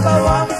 Baba one.